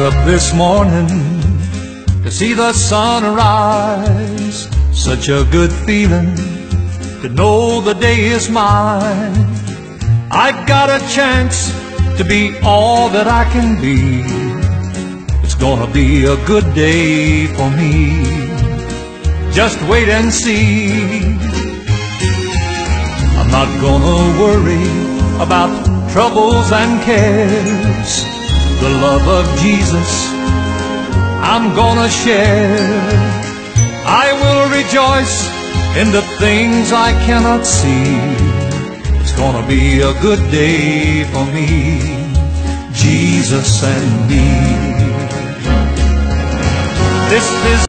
up this morning to see the sun rise. Such a good feeling to know the day is mine. I got a chance to be all that I can be. It's gonna be a good day for me. Just wait and see. I'm not gonna worry about troubles and cares. The love of Jesus I'm gonna share. I will rejoice in the things I cannot see. It's gonna be a good day for me, Jesus and me. This is